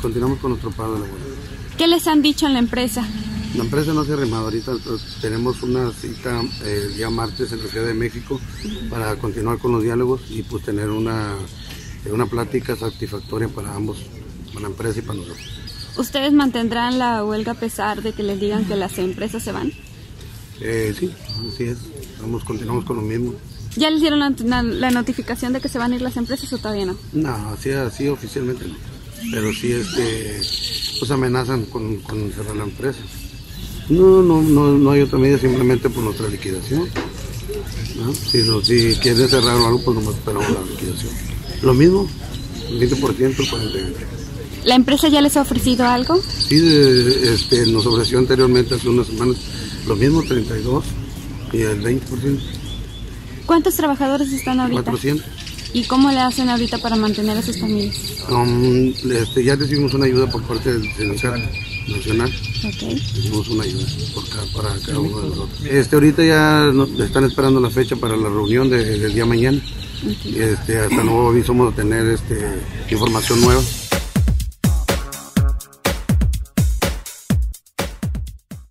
Continuamos con nuestro pago de. ¿Qué les han dicho en la empresa? La empresa no se ha arrimado ahorita, tenemos una cita eh, el día martes en la Ciudad de México para continuar con los diálogos y pues tener una, una plática satisfactoria para ambos, para la empresa y para nosotros. ¿Ustedes mantendrán la huelga a pesar de que les digan que las empresas se van? Eh, sí, así es, Vamos, continuamos con lo mismo. ¿Ya les dieron la notificación de que se van a ir las empresas o todavía no? No, así, así oficialmente no, pero sí este, pues amenazan con, con cerrar la empresa. No, no, no, no hay otra medida, simplemente por nuestra liquidación. ¿no? Si, no- si quieren cerrar o algo, pues nomás esperamos la liquidación. Lo mismo, el 20%, el 48%. ¿La empresa ya les ha ofrecido algo? Sí, este, nos ofreció anteriormente, hace unas semanas, lo mismo, 32 y el 20%, ¿Cuántos trabajadores están ahorita? 400. ¿Y cómo le hacen ahorita para mantener a sus familias? Um, este, ya recibimos una ayuda por parte del sindicato nacional. Ok. Recibimos una ayuda por cada- para cada uno de nosotros. Este, ahorita ya nos están esperando la fecha para la reunión de- del día mañana. Este, hasta nuevo aviso vamos a tener este, información nueva.